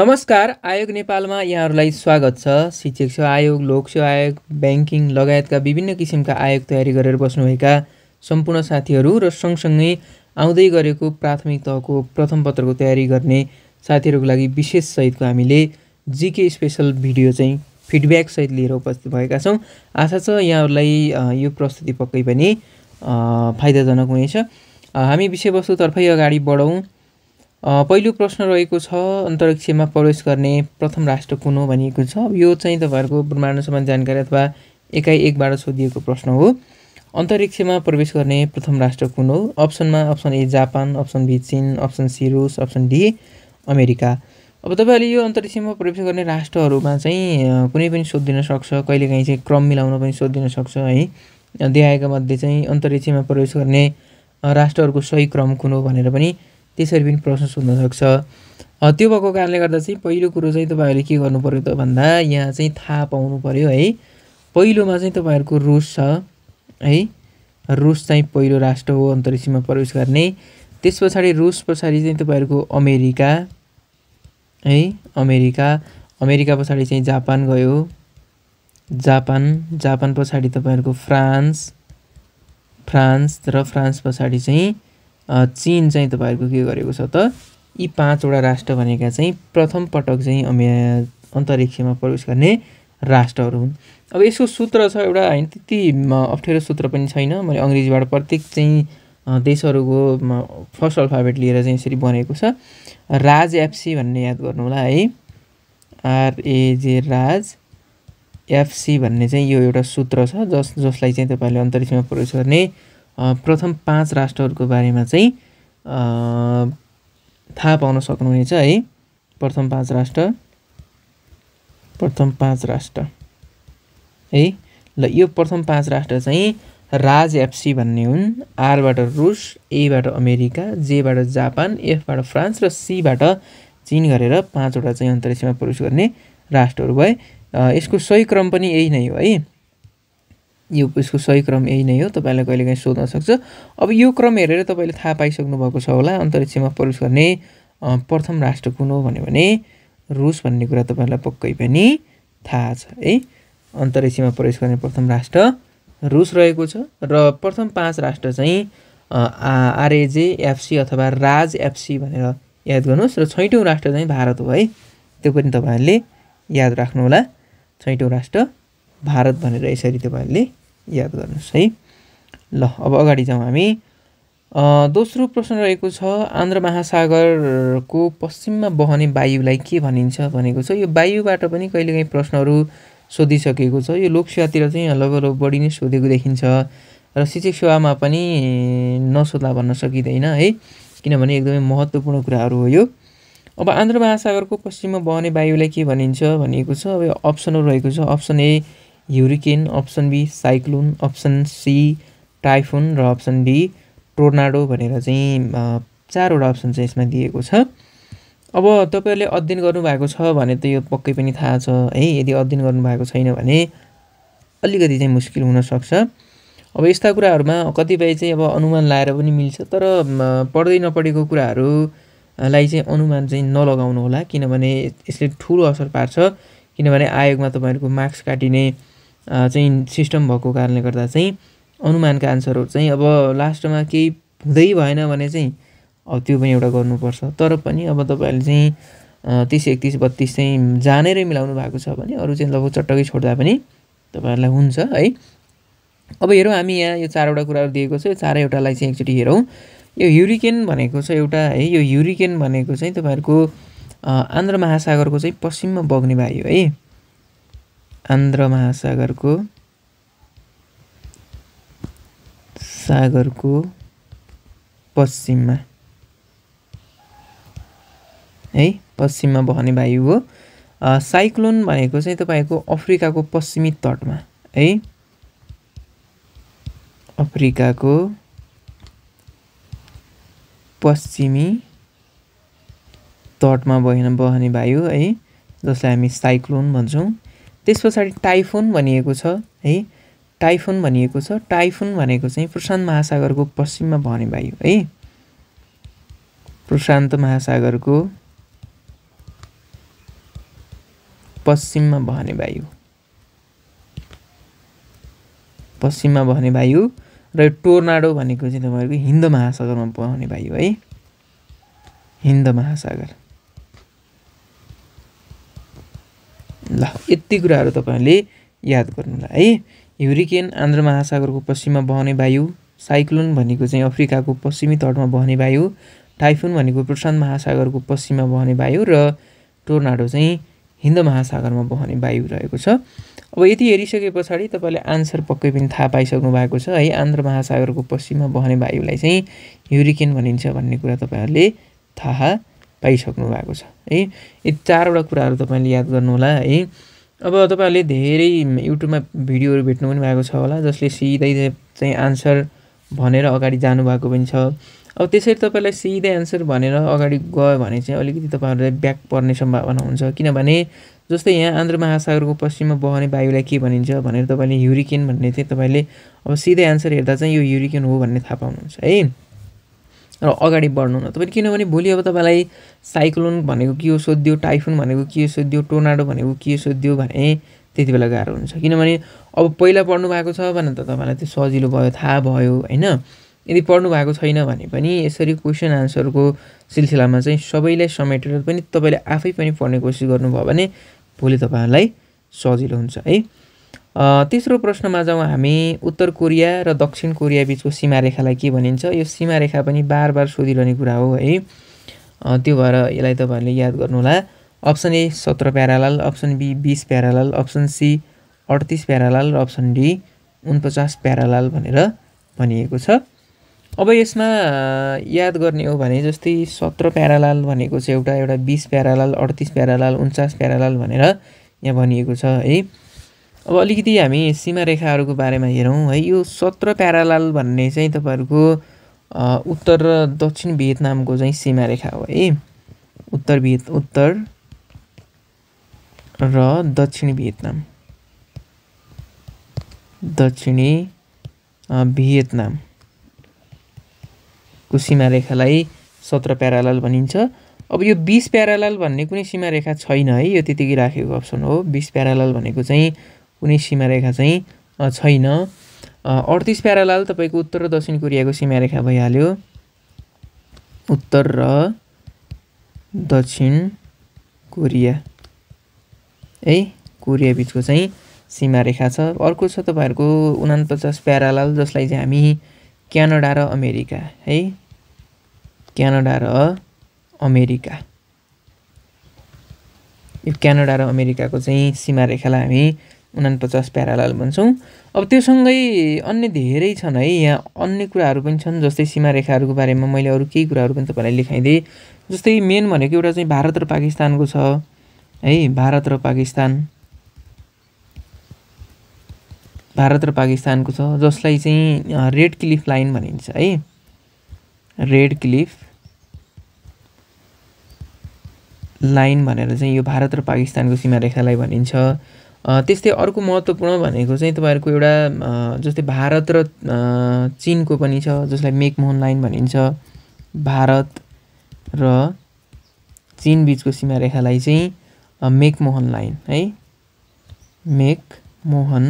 नमस्कार आयोग नेपालमा यहाँहरूलाई स्वागत छ। शिक्षक सेवा आयोग लोक सेवा आयोग ब्याङ्किङ लगायतका विभिन्न किसिमका आयोग तयारी गरेर बस्नुभएका सम्पूर्ण साथीहरू र सँगसँगै आउँदै गरेको प्राथमिक तहको प्रथम पत्रको तयारी गर्ने साथीहरूको लागि विशेष सहितको हामीले जिके स्पेसल भिडियो चाहिँ फिडब्याकसहित लिएर उपस्थित भएका छौँ। आशा छ यहाँहरूलाई यो प्रस्तुति पक्कै पनि फाइदाजनक हुनेछ। हामी विषयवस्तुतर्फै अगाडि बढौँ। पहिलो प्रश्न रहेको छ अन्तरिक्षमा प्रवेश गर्ने प्रथम राष्ट्र कुन हो भनिएको छ? यो चाहिँ तपाईँहरूको ब्रह्माण्ड सम्बन्धी जानकारी अथवा एकाइ एकबाट सोधिएको प्रश्न हो। अन्तरिक्षमा प्रवेश गर्ने प्रथम राष्ट्र कुन हो? अप्सनमा option A Japan option B चिन अप्सन सी रुस अप्सन डी अमेरिका। अब तपाईँहरूले यो अन्तरिक्षमा प्रवेश गर्ने राष्ट्रहरूमा चाहिँ कुनै पनि सोधिदिन सक्छ कहिलेकाहीँ चाहिँ क्रम मिलाउन पनि सोधिदिन सक्छ है? देखाएका मध्ये चाहिँ अन्तरिक्षमा प्रवेश गर्ने राष्ट्रहरूको सही क्रम कुन हो भनेर पनि त्यसरी पनि प्रश्न सोध्न सक्छ। त्यो भएको कारणले गर्दा चाहिँ पहिलो कुरो चाहिँ तपाईँहरूले के गर्नु पऱ्यो त भन्दा यहाँ चाहिँ थाहा पाउनु पऱ्यो है। पहिलोमा चाहिँ तपाईँहरूको रुस छ है। रुस चाहिँ पहिलो राष्ट्र हो अन्तरिक्षमा प्रवेश गर्ने। त्यस पछाडि रुस पछाडि चाहिँ तपाईँहरूको अमेरिका है। अमेरिका अमेरिका पछाडि चाहिँ जापान गयो। जापान जापान पछाडि तपाईँहरूको फ्रान्स फ्रान्स र फ्रान्स पछाडि चाहिँ चिन चाहिँ तपाईँहरूको के गरेको छ त यी पाँचवटा राष्ट्र भनेका चाहिँ प्रथम पटक चाहिँ अमे अन्तरिक्षमा प्रवेश गर्ने राष्ट्रहरू हुन्। अब यसको सूत्र छ एउटा होइन त्यति अप्ठ्यारो सूत्र पनि छैन। मैले अङ्ग्रेजीबाट प्रत्येक चाहिँ देशहरूको फर्स्ट अल्फाबेट लिएर चाहिँ यसरी बनेको छ। राज एफसी भन्ने याद गर्नु होला है आरएजे राज एफसी भन्ने चाहिँ यो एउटा सूत्र छ जस जसलाई चाहिँ तपाईँहरूले अन्तरिक्षमा प्रवेश गर्ने प्रथम पाँच राष्ट्रहरूको बारेमा चाहिँ थाहा पाउन सक्नुहुनेछ है। प्रथम पाँच राष्ट्र। प्रथम पाँच राष्ट्र। है ल यो प्रथम पाँच राष्ट्र चाहिँ राज एफसी भन्ने हुन्। आरबाट रुस एबाट अमेरिका जेबाट जापान एफबाट फ्रान्स र सीबाट चिन गरेर पाँचवटा चाहिँ अन्तरिक्षमा प्रवेश गर्ने राष्ट्रहरू भए। यसको सही क्रम पनि यही नै हो है। यो यसको सही क्रम यही नै हो तपाईँलाई कहिलेकाहीँ सोध्न सक्छ। अब यो क्रम हेरेर तपाईँले थाहा पाइसक्नु भएको छ होला अन्तरिक्षमा प्रवेश गर्ने प्रथम राष्ट्र कुन हो भन्यो भने रुस भन्ने कुरा तपाईँहरूलाई पक्कै पनि थाहा छ है? अन्तरिक्षमा प्रवेश गर्ने प्रथम राष्ट्र रुस रहेको छ र प्रथम पाँच राष्ट्र चाहिँ आरएजे एफसी अथवा राज एफसी भनेर याद गर्नुहोस् र छैटौँ राष्ट्र चाहिँ भारत हो है? त्यो पनि तपाईँहरूले याद राख्नुहोला छैटौँ राष्ट्र भारत भनेर यसरी तपाईँहरूले याद गर्नुहोस् है। ल अब अगाडि जाउँ हामी। दोस्रो प्रश्न रहेको छ आन्ध्र महासागरको पश्चिममा बहने वायुलाई के भनिन्छ भनेको छ। यो वायुबाट पनि कहिलेकाहीँ प्रश्नहरू सोधिसकेको छ। यो लोकसेवातिर चाहिँ लगभग बढी नै सोधेको देखिन्छ र शिक्षक सेवामा पनि नसोध्ला भन्न सकिँदैन है किनभने एकदमै महत्त्वपूर्ण कुराहरू हो यो। अब आन्ध्र महासागरको पश्चिममा बहने वायुलाई के भनिन्छ भनिएको छ। अब अप्सनहरू रहेको छ। Option A hurricane option B cyclone option C typhoon र अप्सन डी टोर्नाडो भनेर चाहिँ चारवटा अप्सन चाहिँ यसमा दिएको छ। अब तपाईँहरूले अध्ययन गर्नुभएको छ भने त यो पक्कै पनि थाहा छ है। यदि अध्ययन गर्नुभएको छैन भने अलिकति चाहिँ मुस्किल हुनसक्छ। अब यस्ता कुराहरूमा कतिपय चाहिँ अब अनुमान लाएर पनि मिल्छ तर पढ्दै नपढेको कुराहरूलाई चाहिँ अनुमान चाहिँ नलगाउनु होला किनभने यसले ठुलो असर पार्छ। किनभने आयोगमा तपाईँहरूको मार्क्स काटिने चाहिँ सिस्टम भएको कारणले गर्दा चाहिँ अनुमानका आन्सरहरू चाहिँ अब लास्टमा केही हुँदै भएन भने चाहिँ अब त्यो पनि एउटा गर्नुपर्छ। तर पनि अब तपाईँहरूले चाहिँ तिस एकतिस बत्तिस चाहिँ जानेरै मिलाउनु भएको छ भने अरू चाहिँ लगभग चट्टकै छोड्दा पनि तपाईँहरूलाई हुन्छ है। अब हेरौँ हामी यहाँ यो चारवटा कुराहरू दिएको छ। यो चारैवटालाई चाहिँ एकचोटि हेरौँ। यो युरिकेन भनेको छ एउटा है। यो युरिकेन भनेको चाहिँ तपाईँहरूको आन्ध्र महासागरको चाहिँ पश्चिममा बग्ने वायु है। आन्ध्र महासागरको सागरको पश्चिममा। है पश्चिममा बहने वायु हो। साइक्लोन भनेको चाहिँ तपाईँको अफ्रिकाको पश्चिमी तटमा है। अफ्रिकाको पश्चिमी तटमा बहन बहने वायु है जसलाई हामी साइक्लोन भन्छौँ। त्यस पछाडि टाइफोन भनिएको छ है? टाइफोन भनिएको छ। टाइफोन भनेको चाहिँ प्रशान्त महासागरको पश्चिममा बहने वायु है? प्रशान्त महासागरको पश्चिममा बहने वायु। पश्चिममा बहने वायु र टोर्नाडो भनेको चाहिँ तपाईँहरूको हिन्द महासागरमा बहने वायु है? हिन्द महासागर। ल यति कुराहरू तपाईँहरूले याद गर्नु है युरिकेन आन्ध्र महासागरको पश्चिममा बहने वायु साइक्लोन भनेको चाहिँ अफ्रिकाको पश्चिमी तटमा बहने वायु टाइफुन भनेको प्रशान्त महासागरको पश्चिममा बहने वायु र टोर्नाडो चाहिँ हिन्द महासागरमा बहने वायु रहेको छ। अब यति हेरिसके पछाडि तपाईँले आन्सर पक्कै पनि थाहा पाइसक्नु भएको छ। है आन्ध्र महासागरको पश्चिममा बहने वायुलाई चाहिँ युरिकेन भनिन्छ भन्ने कुरा तपाईँहरूले थाहा पाइसक्नु भएको छ। है यी चारवटा कुराहरू तपाईँले याद गर्नुहोला है। अब तपाईँहरूले धेरै युट्युबमा भिडियोहरू भेट्नु पनि भएको छ होला जसले सिधै चाहिँ आन्सर भनेर अगाडि जानुभएको पनि छ। अब त्यसरी तपाईँलाई सिधै एन्सर भनेर अगाडि गयो भने चाहिँ अलिकति तपाईँहरूलाई ब्याक पर्ने सम्भावना हुन्छ। किनभने जस्तै यहाँ आन्ध्र महासागरको पश्चिममा बहने वायुलाई के भनिन्छ भनेर तपाईँले युरिकेन भन्ने चाहिँ तपाईँले अब सिधै एन्सर हेर्दा चाहिँ यो युरिकेन हो भन्ने थाहा पाउनुहुन्छ है। र अगाडि बढ्नु न तपाईँले किनभने भोलि अब तपाईँलाई साइक्लोन भनेको के हो सोधिदियो टाइफुन भनेको के हो सोधिदियो टोर्नाडो भनेको के हो सोधिदियो भने त्यति बेला गाह्रो हुन्छ। किनभने अब पहिला पढ्नु भएको छ भने त तपाईँलाई त्यो सजिलो भयो थाहा भयो होइन? यदि पढ्नु भएको छैन भने पनि यसरी क्वेसन आन्सरको सिलसिलामा चाहिँ सबैलाई समेटेर पनि तपाईँले आफै पनि पढ्ने कोसिस गर्नुभयो भने भोलि तपाईँहरूलाई सजिलो हुन्छ है? तेस्रो प्रश्नमा जाउँ हामी उत्तर कोरिया र दक्षिण कोरिया बिचको सीमारेखालाई के भनिन्छ? यो सीमारेखा पनि बार बार सोधिरहने कुरा हो है। त्यो भएर यसलाई तपाईँहरूले याद गर्नुहोला। अप्सन ए सत्र प्यारालाल अप्सन बी बिस प्यारालाल अप्सन सी अडतिस प्यारालाल र अप्सन डी उनपचास प्यारालाल भनेर भनिएको छ। अब यसमा याद गर्ने हो भने जस्तै सत्र प्यारालाल भनेको चाहिँ एउटा एउटा बिस प्यारालाल अडतिस प्यारालाल उन्चास प्यारालाल भनेर यहाँ भनिएको छ है। अब अलिकति हामी सीमारेखाहरूको बारेमा हेरौँ है। यो सत्र प्यारालाल भन्ने चाहिँ तपाईँहरूको उत्तर र दक्षिण भियतनामको चाहिँ सीमारेखा हो है। उत्तर भियत उत्तर र दक्षिणी भियतनाम। दक्षिणी भियतनाम को सीमारेखालाई सत्र प्यारालाल भनिन्छ। अब यो बिस प्यारालाल भन्ने कुनै सीमारेखा छैन है यो त्यतिकै राखेको अप्सन हो। बिस प्यारालाल भनेको चाहिँ कुनै सीमारेखा चाहिँ छैन। अडतिस प्यारालाल तपाईँको उत्तर र दक्षिण कोरियाको सीमारेखा भइहाल्यो। उत्तर र दक्षिण कोरिया। है कोरिया बिचको चाहिँ सीमारेखा छ। अर्को छ तपाईँहरूको उनापचास प्यारालाल जसलाई चाहिँ हामी क्यानाडा र अमेरिका है। क्यानाडा र अमेरिका। यो क्यानाडा र अमेरिकाको चाहिँ सीमारेखालाई हामी उनापचास प्यारालाल भन्छौँ। अब त्योसँगै अन्य धेरै छन् है यहाँ अन्य कुराहरू पनि छन् जस्तै सीमारेखाहरूको बारेमा मैले अरू केही कुराहरू पनि तपाईँलाई लेखाइदिएँ। जस्तै मेन भनेको एउटा चाहिँ भारत र पाकिस्तानको छ है भारत र पाकिस्तान। भारत र पाकिस्तानको छ जसलाई चाहिँ रेड क्लिफ लाइन भनिन्छ है। रेड क्लिफ लाइन भनेर चाहिँ यो भारत र पाकिस्तानको सीमारेखालाई भनिन्छ। त्यस्तै अर्को महत्त्वपूर्ण भनेको चाहिँ तपाईँहरूको एउटा जस्तै भारत र चिनको पनि छ जसलाई मेकमोहन लाइन भनिन्छ। भारत र चिन बिचको सीमारेखालाई चाहिँ मेकमोहन लाइन है? मेकमोहन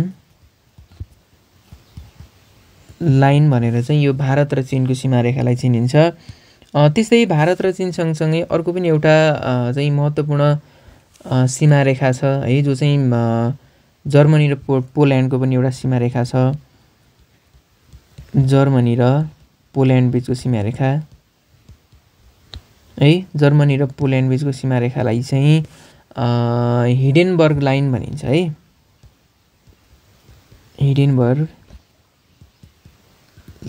लाइन भनेर चाहिँ यो भारत र चिनको सीमारेखालाई चिनिन्छ। त्यस्तै भारत र चिन सँगसँगै अर्को पनि एउटा चाहिँ महत्त्वपूर्ण सीमारेखा छ है जो चाहिँ जर्मनी र पो पोल्यान्डको पनि एउटा सीमारेखा छ। जर्मनी र पोल्यान्ड बिचको सीमारेखा। है जर्मनी र पोल्यान्ड बिचको सीमारेखालाई चाहिँ हिडेनबर्ग लाइन भनिन्छ है। हिडेनबर्ग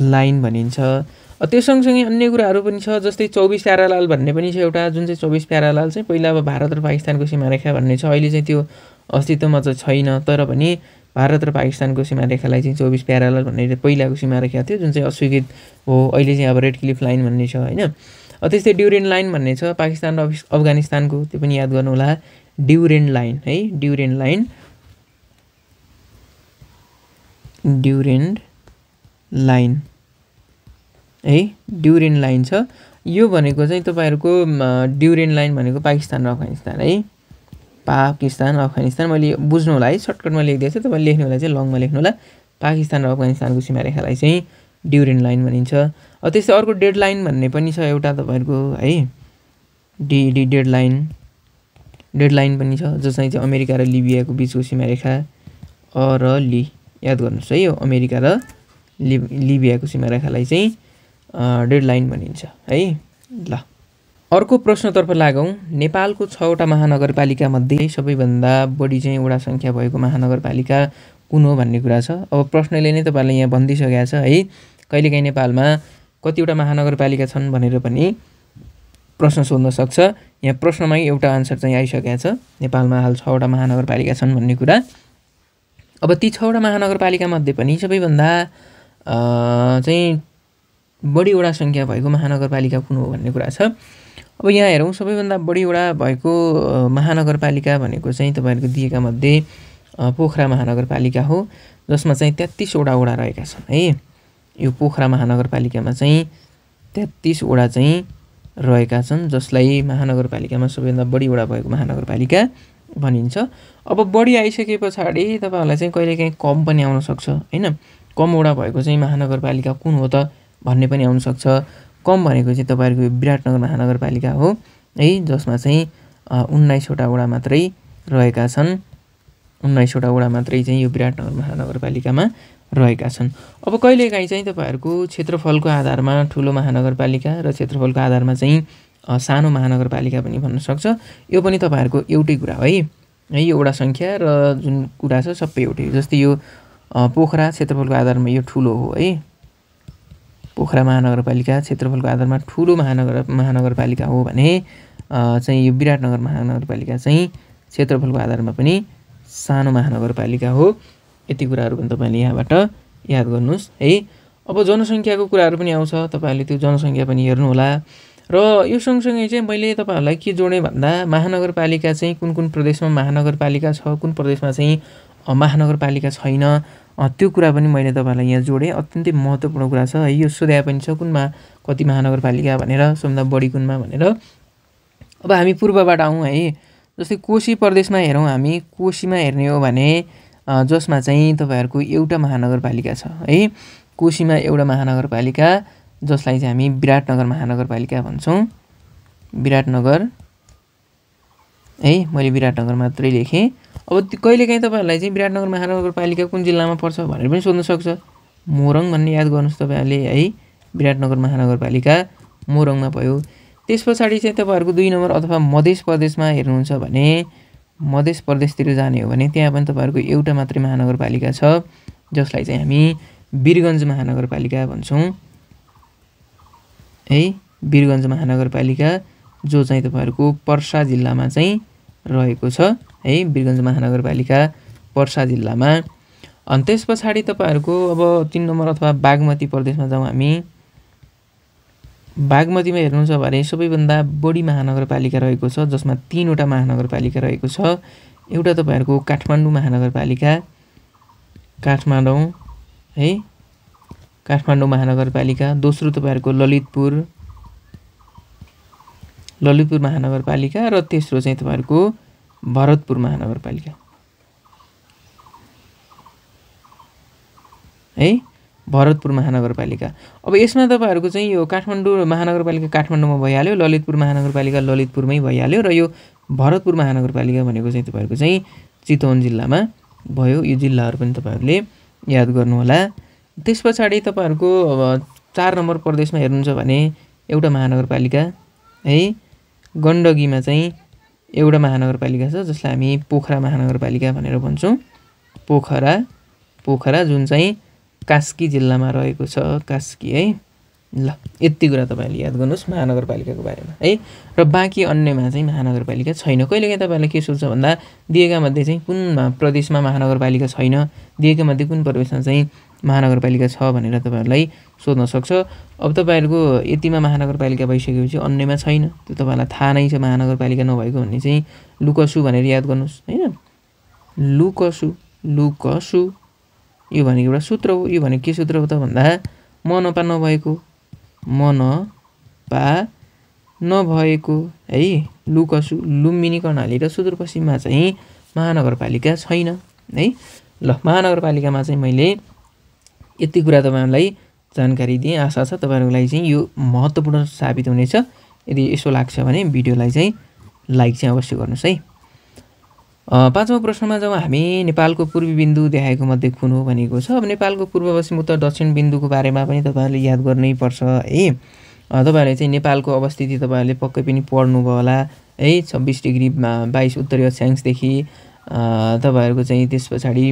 लाइन भनिन्छ। त्यो सँगसँगै अन्य कुराहरू पनि छ जस्तै चौबिस प्यारालाल भन्ने पनि छ एउटा जुन चाहिँ चौबिस प्यारालाल चाहिँ पहिला अब भारत र पाकिस्तानको सीमारेखा भन्ने छ अहिले चाहिँ त्यो अस्तित्वमा चाहिँ छैन तर पनि भारत र पाकिस्तानको सीमारेखालाई चाहिँ चौबिस प्यारालाल भन्ने पहिलाको सीमारेखा थियो जुन चाहिँ अस्वीकृत हो अहिले चाहिँ अब रेड क्लिफ लाइन भन्ने छ होइन। त्यस्तै ड्युरेन लाइन भन्ने छ पाकिस्तान र अफगानिस्तानको त्यो पनि याद गर्नु होला ड्युरेन लाइन है ड्युरेन लाइन। ड्युरेन्ड लाइन। है ड्युरेन लाइन छ। यो भनेको चाहिँ तपाईँहरूको ड्युरेन लाइन भनेको पाकिस्तान र अफगानिस्तान है। पाकिस्तान अफगानिस्तान मैले बुझ्नु होला है सर्टकटमा लेखिदिएको छु तपाईँले लेख्नु होला चाहिँ लङमा लेख्नु होला। पाकिस्तान र अफगानिस्तानको सीमा रेखालाई चाहिँ ड्युरेन लाइन भनिन्छ। अब त्यस्तै अर्को डेड लाइन भन्ने पनि छ एउटा तपाईँहरूको है। डिडी डेड लाइन डेड लाइन पनि छ जो चाहिँ अमेरिका र लिबियाको बिचको सीमा रेखा अ र लि याद गर्नुहोस् है यो अमेरिका र लिबियाको सीमा रेखालाई चाहिँ डेड लाइन भनिन्छ। है? ल। अर्को प्रश्नतर्फ लागौँ। नेपालको छवटा महानगरपालिकामध्ये सबैभन्दा बढी चाहिँ वडा सङ्ख्या भएको महानगरपालिका कुन हो भन्ने कुरा छ। अब प्रश्नले नै तपाईँलाई यहाँ भनिदिइसकेको छ है? कहिलेकाहीँ नेपालमा कतिवटा महानगरपालिका छन् भनेर पनि प्रश्न सोध्न सक्छ। यहाँ प्रश्नमै एउटा आन्सर चाहिँ आइसकेको छ। नेपालमा हाल छवटा महानगरपालिका छन् भन्ने कुरा। अब ती छवटा महानगरपालिकामध्ये पनि सबैभन्दा चाहिँ बढीवटा सङ्ख्या भएको महानगरपालिका कुन हो भन्ने कुरा छ। अब यहाँ हेरौँ सबैभन्दा बढीवटा भएको महानगरपालिका भनेको चाहिँ तपाईँहरूको दिएका मध्ये पोखरा महानगरपालिका हो जसमा चाहिँ तेत्तिसवटा वडा रहेका छन् है। यो पोखरा महानगरपालिकामा चाहिँ तेत्तिसवटा चाहिँ रहेका छन् जसलाई महानगरपालिकामा सबैभन्दा बढी वडा भएको महानगरपालिका भनिन्छ। अब बढी आइसके पछाडि तपाईँहरूलाई चाहिँ कहिलेकाहीँ कम पनि आउनसक्छ होइन। कम वडा भएको चाहिँ महानगरपालिका कुन हो त? भन्ने पनि आउनसक्छ। कम भनेको चाहिँ तपाईँहरूको विराटनगर महानगरपालिका हो। है जसमा चाहिँ उन्नाइसवटा वडा मात्रै रहेका छन्। उन्नाइसवटा वडा मात्रै चाहिँ यो विराटनगर महानगरपालिकामा रहेका छन्। अब कहिलेकाहीँ चाहिँ तपाईँहरूको क्षेत्रफलको आधारमा ठुलो महानगरपालिका र क्षेत्रफलको आधारमा चाहिँ सानो महानगरपालिका पनि भन्न सक्छ। यो पनि तपाईँहरूको एउटै कुरा है है। यो वडा सङ्ख्या र जुन कुरा छ सबै एउटै जस्तै यो पोखरा क्षेत्रफलको आधारमा यो ठुलो हो है। पोखरा महानगरपालिका क्षेत्रफलको आधारमा ठुलो महानगर महानगरपालिका हो भने चाहिँ यो विराटनगर महानगरपालिका चाहिँ क्षेत्रफलको आधारमा पनि सानो महानगरपालिका हो। यति कुराहरू पनि तपाईँले यहाँबाट याद गर्नुहोस् है। अब जनसङ्ख्याको कुराहरू पनि आउँछ तपाईँहरूले त्यो जनसङ्ख्या पनि हेर्नुहोला। र यो सँगसँगै चाहिँ मैले तपाईँहरूलाई के जोडेँ भन्दा महानगरपालिका चाहिँ कुन कुन प्रदेशमा महानगरपालिका छ कुन प्रदेशमा चाहिँ महानगरपालिका छैन। त्यो कुरा पनि मैले तपाईँलाई यहाँ जोडेँ। अत्यन्तै महत्त्वपूर्ण कुरा छ। है यो सोध्या पनि छ कुनमा कति महानगरपालिका भनेर सबभन्दा बढी कुनमा भनेर। अब हामी पूर्वबाट आउँ है। जस्तै कोशी प्रदेशमा हेरौँ हामी। कोशीमा हेर्ने हो भने जसमा चाहिँ तपाईँहरूको एउटा महानगरपालिका छ है। कोशीमा एउटा महानगरपालिका जसलाई चाहिँ हामी विराटनगर महानगरपालिका भन्छौँ। विराटनगर है मैले विराटनगर मात्रै लेखेँ। अब कहिलेकाहीँ तपाईँहरूलाई चाहिँ विराटनगर महानगरपालिका कुन जिल्लामा पर्छ भनेर पनि सोध्न सक्छ। मोरङ भन्ने याद गर्नुहोस् तपाईँहरूले है विराटनगर महानगरपालिका मोरङमा भयो। त्यस पछाडि चाहिँ तपाईँहरूको दुई नम्बर अथवा मध्य प्रदेशमा हेर्नुहुन्छ भने मध्य प्रदेशतिर जाने हो भने त्यहाँ पनि तपाईँहरूको एउटा मात्रै महानगरपालिका छ जसलाई चाहिँ हामी वीरगन्ज महानगरपालिका भन्छौँ। है वीरगन्ज महानगरपालिका जो चाहिँ तपाईँहरूको पर्सा जिल्लामा चाहिँ रहेको छ है वीरगन्ज महानगरपालिका पर्सा जिल्लामा। अनि त्यस पछाडि तपाईँहरूको अब तिन नम्बर अथवा बागमती प्रदेशमा जाउँ हामी। बागमतीमा हेर्नुहुन्छ भने सबैभन्दा बढी महानगरपालिका रहेको छ जसमा तिनवटा महानगरपालिका रहेको छ। एउटा तपाईँहरूको काठमाडौँ महानगरपालिका काठमाडौँ है काठमाडौँ महानगरपालिका दोस्रो तपाईँहरूको ललितपुर ललितपुर महानगरपालिका र तेस्रो चाहिँ तपाईँहरूको भरतपुर महानगरपालिका। है? भरतपुर महानगरपालिका। अब यसमा तपाईँहरूको चाहिँ यो काठमाडौँ महानगरपालिका काठमाडौँमा भइहाल्यो ललितपुर महानगरपालिका ललितपुरमै भइहाल्यो र यो भरतपुर महानगरपालिका भनेको चाहिँ तपाईँहरूको चाहिँ चितवन जिल्लामा भयो। यो जिल्लाहरू पनि तपाईँहरूले याद गर्नुहोला। त्यस पछाडि तपाईँहरूको चार नम्बर प्रदेशमा हेर्नुहुन्छ भने एउटा महानगरपालिका है? गण्डकीमा चाहिँ एउटा महानगरपालिका छ जसलाई हामी पोखरा महानगरपालिका भनेर भन्छौँ। पोखरा पोखरा जुन चाहिँ कास्की जिल्लामा रहेको छ कास्की है। ल यति कुरा तपाईँहरूले याद गर्नुहोस् महानगरपालिकाको बारेमा है। र बाँकी अन्यमा चाहिँ महानगरपालिका छैन। कहिलेकाहीँ तपाईँहरूले के सोध्छ भन्दा दिएका मध्ये चाहिँ कुन प्रदेशमा महानगरपालिका छैन? दिएका मध्ये कुन प्रदेशमा चाहिँ महानगरपालिका छ भनेर तपाईँहरूलाई सोध्न सक्छ। अब तपाईँहरूको यतिमा महानगरपालिका भइसकेपछि अन्यमा छैन। त्यो तपाईँलाई थाहा नै छ महानगरपालिका नभएको भन्ने चाहिँ लुकसु भनेर याद गर्नुहोस् होइन? लुकसु लुकसु। यो भनेको एउटा सूत्र हो। यो भनेको के सूत्र हो त भन्दा म नपा नभएको म न पा नभएको है? लुकसु लुम्बिनी कर्णाली र सुदूरपश्चिममा चाहिँ महानगरपालिका छैन है? ल महानगरपालिकामा चाहिँ मैले यति कुरा तपाईँहरूलाई जानकारी दिएँ। आशा छ तपाईँहरूको लागि चाहिँ यो महत्त्वपूर्ण साबित हुनेछ। यदि यसो लाग्छ भने भिडियोलाई चाहिँ लाइक चाहिँ अवश्य गर्नुहोस् है। पाँचौँ प्रश्नमा जब हामी नेपालको पूर्वी बिन्दु देखाएको मध्ये कुन हो भनेको छ अब नेपालको पूर्व पश्चिम उत्तर दक्षिण बिन्दुको बारेमा पनि तपाईँहरूले याद गर्नै पर्छ है। तपाईँहरूले चाहिँ नेपालको अवस्थिति तपाईँहरूले पक्कै पनि पढ्नुभयो होला है। छब्बिस डिग्री बाइस उत्तरी अक्षांशदेखि तपाईँहरूको चाहिँ त्यस पछाडि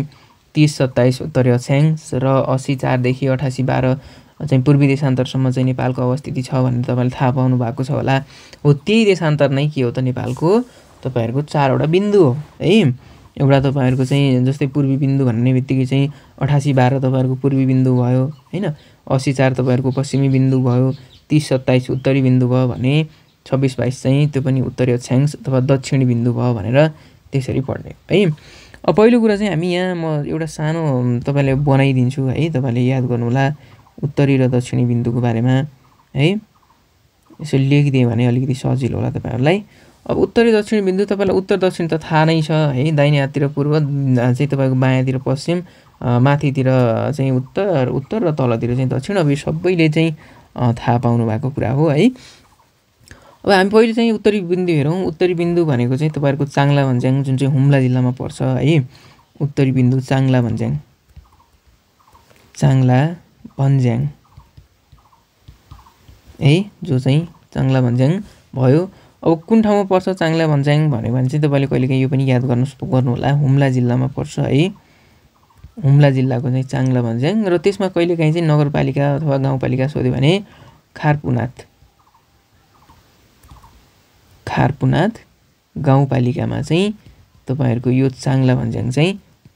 तिस सत्ताइस उत्तरी अक्षांश र असी चारदेखि अठासी बाह्र चाहिँ पूर्वी देशान्तरसम्म चाहिँ नेपालको अवस्थिति छ भनेर तपाईँले थाहा पाउनु भएको छ होला। हो त्यही देशान्तर नै के हो त नेपालको? तपाईँहरूको चारवटा बिन्दु हो है? एउटा तपाईँहरूको चाहिँ जस्तै पूर्वी बिन्दु भन्ने बित्तिकै चाहिँ अठासी बाह्र तपाईँहरूको पूर्वी बिन्दु भयो होइन? असी चार तपाईँहरूको पश्चिमी बिन्दु भयो तिस सत्ताइस उत्तरी बिन्दु भयो भने छब्बिस बाइस चाहिँ त्यो पनि उत्तरी अक्षांश अथवा दक्षिणी बिन्दु भयो भनेर त्यसरी पढ्ने है? अब पहिलो कुरा चाहिँ हामी यहाँ म एउटा सानो तपाईँलाई बनाइदिन्छु है तपाईँले याद गर्नुहोला उत्तरी र दक्षिणी बिन्दुको बारेमा है। यसो लेखिदिएँ भने अलिकति सजिलो होला तपाईँहरूलाई। अब उत्तरी दक्षिणी बिन्दु तपाईँलाई उत्तर दक्षिण त थाहा नै छ है। दाहिने हाततिर पूर्व चाहिँ तपाईँको बायाँतिर पश्चिम माथितिर चाहिँ उत्तर उत्तर र तलतिर चाहिँ दक्षिण। अब यो सबैले चाहिँ थाहा पाउनु भएको कुरा हो है। अब हामी पहिले चाहिँ उत्तरी बिन्दु हेरौँ। उत्तरी बिन्दु भनेको चाहिँ तपाईँहरूको चाङ्ला भन्ज्याङ जुन चाहिँ हुम्ला जिल्लामा पर्छ है। उत्तरी बिन्दु चाङ्ला भन्ज्याङ। चाङ्ला भन्ज्याङ। है जो चाहिँ चाङ्ला भन्ज्याङ भयो। अब कुन ठाउँमा पर्छ चाङ्ला भन्ज्याङ भन्यो भने चाहिँ तपाईँले कहिलेकाहीँ यो पनि याद गर्नु गर्नु होला हुम्ला जिल्लामा पर्छ है। हुम्ला जिल्लाको चाहिँ चाङ्ला भन्ज्याङ। र त्यसमा कहिलेकाहीँ चाहिँ नगरपालिका अथवा गाउँपालिका सोध्यो भने खारपुनाथ। खारपुनाथ गाउँपालिकामा चाहिँ तपाईँहरूको यो चाङ्ला भन्ज्याङ चाहिँ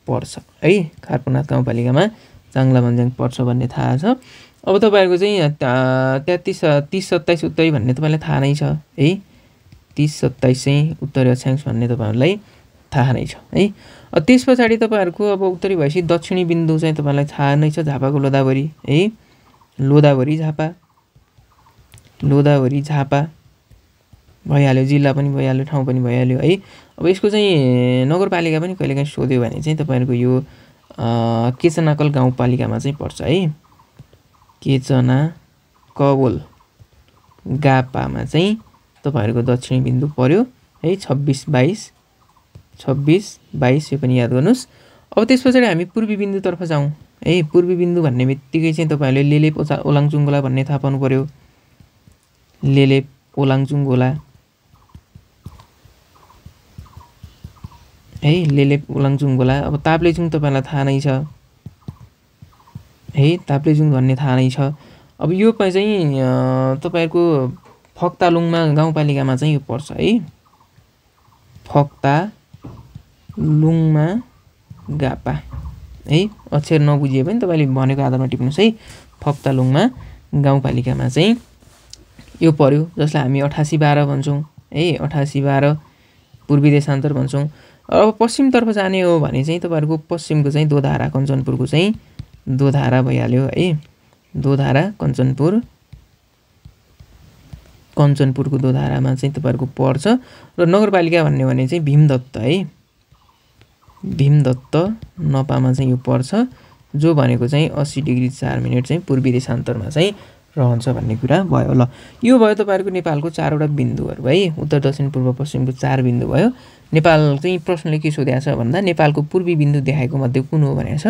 पर्छ। है खारपुनाथ गाउँपालिकामा चाङ्ला भन्ज्याङ पर्छ भन्ने थाहा छ। अब तपाईँहरूको चाहिँ तेत्तिस तिस सत्ताइस उत्तरी भन्ने तपाईँलाई थाहा नै छ। है तिस सत्ताइस चाहिँ उत्तरी अक्षांश भन्ने तपाईँहरूलाई थाहा नै छ। है त्यस पछाडि तपाईँहरूको अब उत्तरी भएपछि दक्षिणी बिन्दु चाहिँ तपाईँलाई थाहा नै छ झापाको लोदावरी। है लोदावरी झापा लोदावरी झापा। भइहाल्यो जिल्ला पनि भइहाल्यो ठाउँ पनि भइहाल्यो है। अब यसको चाहिँ नगरपालिका पनि कहिलेकाहीँ सोध्यो भने चाहिँ तपाईँहरूको यो केचनाकल गाउँपालिकामा चाहिँ पर्छ है। केचना कवल गापामा चाहिँ तपाईँहरूको दक्षिणी बिन्दु पऱ्यो है। छब्बिस बाइस छब्बिस बाइस यो पनि याद गर्नुहोस्। अब त्यस पछाडि हामी पूर्वी बिन्दुतर्फ जाउँ है। पूर्वी बिन्दु भन्ने बित्तिकै चाहिँ तपाईँहरूले लेलेप ओचा ओलाङचुङ्गोला भन्ने थाहा पाउनु पऱ्यो लेलेप ओलाङचुङ्गोला है लेलेप ओलाङचुङ्गोला अब ताप्लेजुङ तपाईँलाई थाहा नै छ। है ताप्लेजुङ भन्ने थाहा नै छ। अब यो चाहिँ तपाईँहरूको फक्तालुङमा गाउँपालिकामा चाहिँ यो पर्छ है। फक्ता लुङमा गापा। है अक्षर नबुझिए पनि तपाईँले भनेको आधारमा टिप्नुहोस् है। फक्तालुङमा गाउँपालिकामा चाहिँ यो पऱ्यो जसलाई हामी अठासी बाह्र भन्छौँ। है अठासी बाह्र पूर्वी देशान्तर भन्छौँ। अब पश्चिमतर्फ जाने हो भने चाहिँ तपाईँहरूको पश्चिमको चाहिँ दोधारा कञ्चनपुरको चाहिँ दोधारा भइहाल्यो है। दोधारा कञ्चनपुर। कञ्चनपुरको दोधारामा चाहिँ तपाईँहरूको पर्छ र नगरपालिका भन्ने भने चाहिँ भीमदत्त है। भीमदत्त नपामा चाहिँ यो पर्छ जो भनेको चाहिँ अस्सी डिग्री चार मिनट चाहिँ पूर्वी देशान्तरमा चाहिँ रहन्छ भन्ने कुरा भयो। ल यो भयो तपाईँहरूको नेपालको चारवटा बिन्दुहरू है। उत्तर दक्षिण पूर्व पश्चिमको चार बिन्दु भयो। नेपाल चाहिँ प्रश्नले के सोधेको छ भन्दा नेपालको पूर्वी बिन्दु देखाएको मध्ये कुन हो भनेको छ।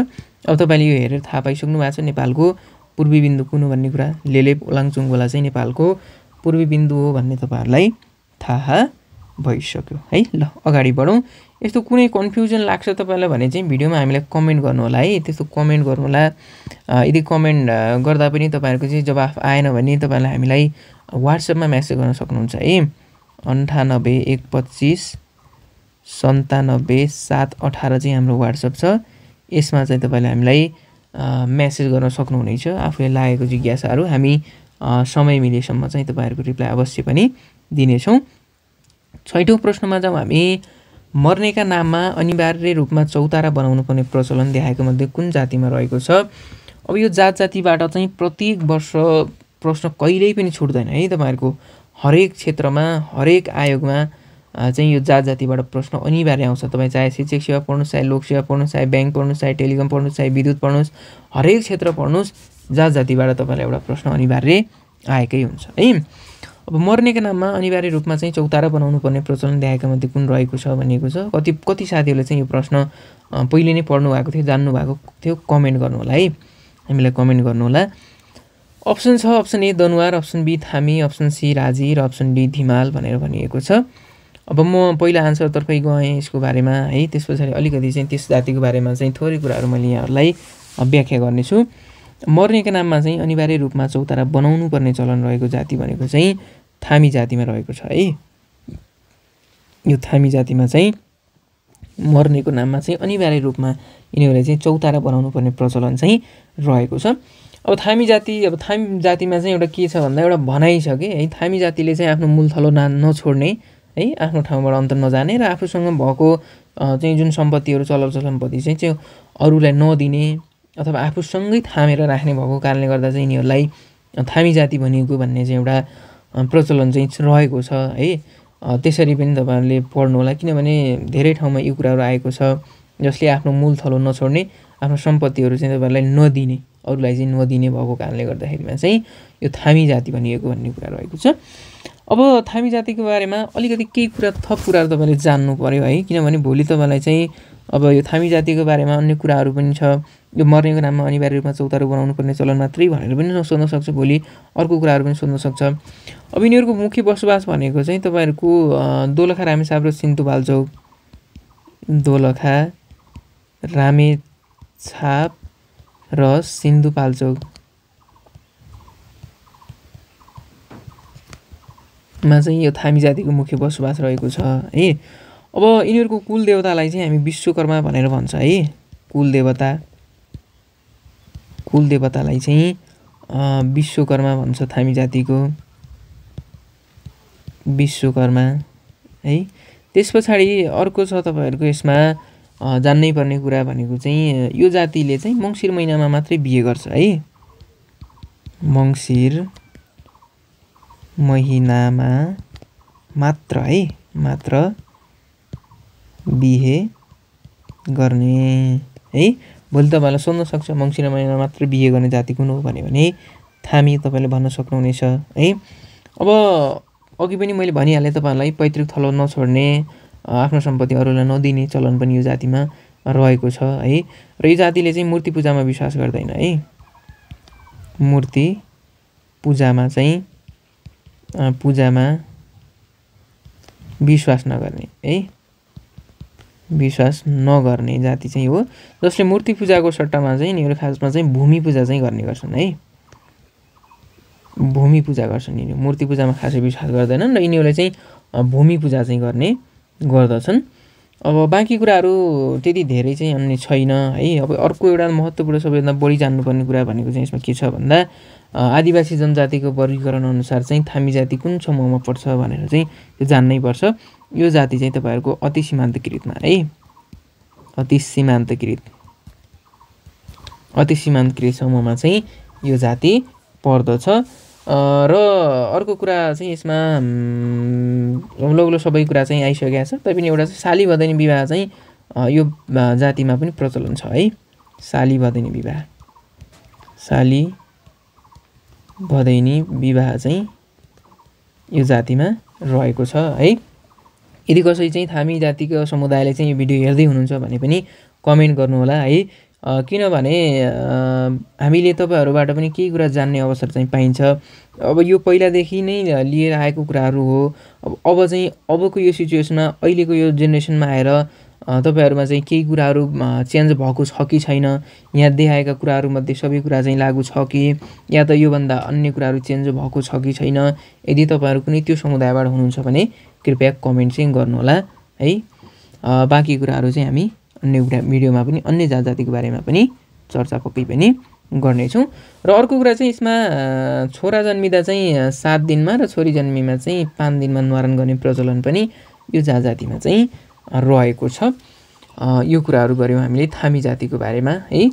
अब तपाईँले यो हेरेर थाहा पाइसक्नु भएको छ नेपालको पूर्वी बिन्दु कुन हो भन्ने कुरा। लेलेप ओलाङचुङ्गोला चाहिँ नेपालको पूर्वी बिन्दु हो भन्ने तपाईँहरूलाई थाहा भइसक्यो है। ल अगाडि बढौँ। यस्तो कुनै कन्फ्युजन लाग्छ तपाईँलाई भने चाहिँ भिडियोमा हामीलाई कमेन्ट गर्नु होला है। त्यस्तो कमेन्ट गर्नु होला। यदि कमेन्ट गर्दा पनि तपाईँहरूको चाहिँ जवाफ आएन भने तपाईँलाई हामीलाई वाट्सएपमा म्यासेज गर्न सक्नुहुन्छ है। अन्ठानब्बे एक पच्चिस सन्तानब्बे सात अठार चाहिँ हाम्रो वाट्सएप छ। यसमा चाहिँ तपाईँले हामीलाई म्यासेज गर्न सक्नुहुनेछ। आफूले लागेको जिज्ञासाहरू हामी समय मिलेसम्म चाहिँ तपाईँहरूको रिप्लाई अवश्य पनि दिनेछौँ। छैटौँ प्रश्नमा जाउँ हामी। मर्नेका नाममा अनिवार्य रूपमा चौतारा बनाउनु पर्ने प्रचलन देखाएको मध्ये कुन जातिमा रहेको छ? अब यो जात जातिबाट चाहिँ प्रत्येक वर्ष प्रश्न कहिल्यै पनि छुट्दैन है तपाईँहरूको। हरेक क्षेत्रमा हरेक आयोगमा चाहिँ यो जात जातिबाट प्रश्न अनिवार्य आउँछ। तपाईँ चाहे शिक्षक सेवा पढ्नुहोस् चाहे लोक सेवा पढ्नुहोस् चाहे ब्याङ्क पढ्नुहोस् चाहे टेलिकम पढ्नुहोस् चाहे विद्युत पढ्नुहोस् हरेक क्षेत्र पढ्नुहोस् जात जातिबाट तपाईँलाई एउटा प्रश्न अनिवार्य आएकै हुन्छ है। अब मर्नेको नाममा अनिवार्य रूपमा चाहिँ चौतारा बनाउनु पर्ने प्रचलन देखाएका मध्ये कुन रहेको छ भनिएको छ। कति कति साथीहरूले चाहिँ यो प्रश्न पहिले नै पढ्नु भएको थियो जान्नु भएको थियो कमेन्ट गर्नु होला है। हामीलाई कमेन्ट गर्नु होला अप्सन छ option A Danuwar option B Thami option C Raji र अप्सन डी धिमाल भनेर भनिएको छ। अब म पहिला आन्सरतर्फै गएँ यसको बारेमा है। त्यस पछाडि अलिकति चाहिँ त्यस जातिको बारेमा चाहिँ थोरै कुराहरू मैले यहाँहरूलाई व्याख्या गर्नेछु। मर्नेको नाममा चाहिँ अनिवार्य रूपमा चौतारा बनाउनु पर्ने चलन रहेको जाति भनेको चाहिँ थामी जातिमा रहेको छ है। यो थामी जातिमा चाहिँ मर्नेको नाममा चाहिँ अनिवार्य रूपमा यिनीहरूले चाहिँ चौतारा बनाउनु पर्ने प्रचलन चाहिँ रहेको छ। अब थामी जाति अब थामी जातिमा चाहिँ एउटा के छ भन्दा एउटा भनाइ छ कि है थामी जातिले चाहिँ आफ्नो मूल थलो ना नछोड्ने है आफ्नो ठाउँबाट अन्त नजाने र आफूसँग भएको चाहिँ जुन सम्पत्तिहरू चलल सम्पत्ति चाहिँ त्यो अरूलाई नदिने अथवा आफूसँगै थामेर राख्ने भएको कारणले गर्दा चाहिँ यिनीहरूलाई थामी जाति भनिएको भन्ने चाहिँ एउटा प्रचलन चाहिँ रहेको छ है। त्यसरी पनि तपाईँहरूले पढ्नु होला किनभने धेरै ठाउँमा यो कुराहरू आएको छ जसले आफ्नो मूल थलो नछोड्ने आफ्नो सम्पत्तिहरू चाहिँ तपाईँहरूलाई नदिने अरूलाई चाहिँ नदिने भएको कारणले गर्दाखेरिमा चाहिँ यो थामी जाति भनिएको भन्ने कुरा रहेको छ। अब थामी जातिको बारेमा अलिकति केही कुरा थप कुराहरू तपाईँले जान्नु पऱ्यो है। किनभने भोलि तपाईँलाई चाहिँ अब यो थामी जातिको बारेमा अन्य कुराहरू पनि छ। यो मर्नेको नाममा अनिवार्य रूपमा चौतारो बनाउनु पर्ने चलन मात्रै भनेर पनि सोध्न सक्छ। भोलि अर्को कुराहरू पनि सोध्न सक्छ। अब यिनीहरूको मुख्य बसोबास भनेको चाहिँ तपाईँहरूको दोलखा रामेछाप र सिन्धुपाल्चोक दोलखा रामेछाप र सिन्धुपाल्चोक मा चाहिँ यो थामी जातिको मुख्य बसोबास रहेको छ। है अब यिनीहरूको कुल देवतालाई चाहिँ हामी विश्वकर्मा भनेर भन्छ है। कुल देवता कुल देवतालाई चाहिँ विश्वकर्मा भन्छ थामी जातिको। विश्वकर्मा है। त्यस पछाडि अर्को छ तपाईँहरूको यसमा जान्नै पर्ने कुरा भनेको चाहिँ यो जातिले चाहिँ मङ्सिर महिनामा मात्रै बिहे गर्छ है। मङ्सिर महिनामा मात्र है। मात्र बिहे गर्ने। है भोलि तपाईँलाई सोध्न सक्छ मङ्सिर महिनामा मात्र बिहे गर्ने जाति कुन हो भन्यो भने थामी तपाईँले भन्न सक्नुहुनेछ है। अब अघि पनि मैले भनिहालेँ तपाईँहरूलाई पैतृक थलो नछोड्ने आफ्नो सम्पत्ति अरूलाई नदिने चलन पनि यो जातिमा रहेको छ है। र यो जातिले चाहिँ मूर्ति पूजामा विश्वास गर्दैन है। मूर्ति पूजामा चाहिँ पूजामा विश्वास नगर्ने है। विश्वास नगर्ने जाति चाहिँ हो। जसले मूर्ति पूजाको सट्टामा चाहिँ यिनीहरू खासमा चाहिँ भूमि पूजा चाहिँ गर्ने गर्छन् है। भूमि पूजा गर्छन् यिनीहरू। मूर्ति पूजामा खासै विश्वास गर्दैनन् र यिनीहरूले चाहिँ भूमि पूजा चाहिँ गर्ने गर्दछन्। अब बाँकी कुराहरू त्यति धेरै चाहिँ अन्य छैन है। अब अर्को एउटा महत्त्वपूर्ण सबैभन्दा बढी जान्नुपर्ने कुरा भनेको चाहिँ यसमा के छ भन्दा आदिवासी जनजातिको वर्गीकरण अनुसार चाहिँ थामी जाति कुन समूहमा पर्छ भनेर चाहिँ त्यो जान्नै पर्छ। यो जाति चाहिँ तपाईँहरूको अति सीमान्तकृतमा है। अति सीमान्तकृत अति सीमान्तकृत समूहमा चाहिँ यो जाति पर्दछ। र अर्को कुरा चाहिँ यसमा लग्लो सबै कुरा चाहिँ आइसकेको छ। तैपनि एउटा चाहिँ साली भदैनी विवाह चाहिँ यो जातिमा पनि प्रचलन छ है। साली भदैनी विवाह। साली भदैनी विवाह चाहिँ यो जातिमा रहेको छ है। यदि कसै चाहिँ थामी जातिको समुदायले चाहिँ यो भिडियो हेर्दै हुनुहुन्छ भने पनि कमेन्ट गर्नुहोला है। किनभने हामीले तपाईँहरूबाट पनि केही कुरा जान्ने अवसर चाहिँ पाइन्छ। अब यो पहिलादेखि नै लिएर आएको कुराहरू हो। अब अब चाहिँ अबको यो सिचुएसनमा अहिलेको यो जेनेरेसनमा आएर तपाईँहरूमा चाहिँ केही कुराहरू चेन्ज भएको छ कि छैन? यहाँ देखाएका कुराहरूमध्ये सबै कुरा चाहिँ लागु छ कि? या त योभन्दा अन्य कुराहरू चेन्ज भएको छ कि छैन? यदि तपाईँहरू कुनै त्यो समुदायबाट हुनुहुन्छ भने कृपया कमेन्ट चाहिँ गर्नुहोला है? बाँकी कुराहरू चाहिँ हामी अन्य कुरा भिडियोमा पनि अन्य जात जातिको बारेमा पनि चर्चा पक्कै पनि गर्नेछौँ। र अर्को कुरा चाहिँ यसमा छोरा जन्मिँदा चाहिँ सात दिनमा र छोरी जन्मिमा चाहिँ पाँच दिनमा न्वारण गर्ने प्रचलन पनि यो जात जातिमा चाहिँ रहेको छ। यो कुराहरू गऱ्यौँ हामीले थामी जातिको बारेमा है।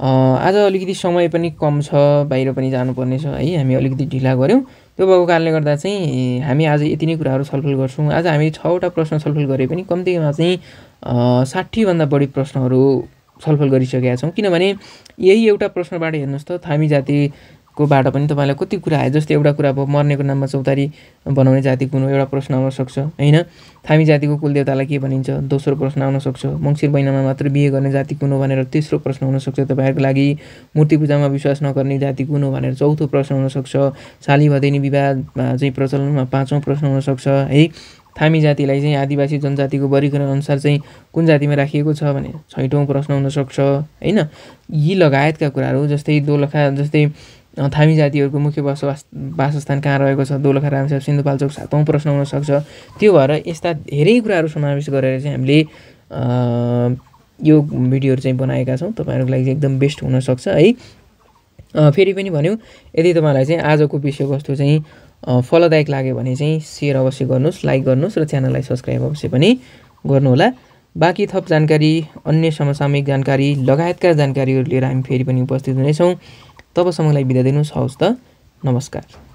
आज अलिकति समय पनि कम छ बाहिर पनि जानुपर्ने छ है। हामी अलिकति ढिला गऱ्यौँ। त्यो भएको कारणले गर्दा चाहिँ हामी आज यति नै कुराहरू छलफल गर्छौँ। आज हामी छवटा प्रश्न छलफल गरे पनि कम्तीमा चाहिँ साठीभन्दा बढी प्रश्नहरू छलफल गरिसकेका छौँ। किनभने यही एउटा प्रश्नबाट हेर्नुहोस् त थामी जाति कोबाट पनि तपाईँलाई कति कुरा आयो? जस्तै एउटा कुरा भयो मर्नेको नाममा चौतारी बनाउने जाति कुन हो एउटा प्रश्न आउन सक्छ होइन? थामी जातिको कुलदेवतालाई के भनिन्छ? दोस्रो प्रश्न आउन सक्छ। मङ्सिर महिनामा मात्र बिहे गर्ने जाति कुन हो भनेर तेस्रो प्रश्न हुनसक्छ तपाईँहरूको लागि। मूर्ति पूजामा विश्वास नगर्ने जाति कुन हो भनेर चौथो प्रश्न हुनसक्छ साली भदैनी विवाह चाहिँ प्रचलनमा पाँचौँ प्रश्न हुनसक्छ है? थामी जातिलाई चाहिँ आदिवासी जनजातिको वर्गीकरण अनुसार चाहिँ कुन जातिमा राखिएको छ भने छैटौँ प्रश्न हुनसक्छ होइन? यी लगायतका कुराहरू जस्तै दोलखा जस्तै थामी जातिहरूको मुख्य बसोबास वासस्थान कहाँ रहेको छ? दोलखा रामसाप सिन्धुपाल्चोक सातौँ प्रश्न हुनसक्छ त्यो भएर यस्ता धेरै कुराहरू समावेश गरेर चाहिँ हामीले यो भिडियोहरू चाहिँ बनाएका छौँ। तपाईँहरूको लागि एकदम बेस्ट हुनसक्छ है। फेरि पनि भन्यो यदि तपाईँलाई चाहिँ आजको विषयवस्तु चाहिँ फलदायक लाग्यो भने चाहिँ सेयर अवश्य गर्नुहोस् लाइक गर्नुहोस् र च्यानललाई सब्सक्राइब अवश्य पनि गर्नुहोला। बाँकी थप जानकारी अन्य समसामयिक जानकारी लगायतका जानकारीहरू लिएर हामी फेरि पनि उपस्थित हुनेछौँ। तबसम्मलाई बिदा दिनुहोस् हवस् त। नमस्कार।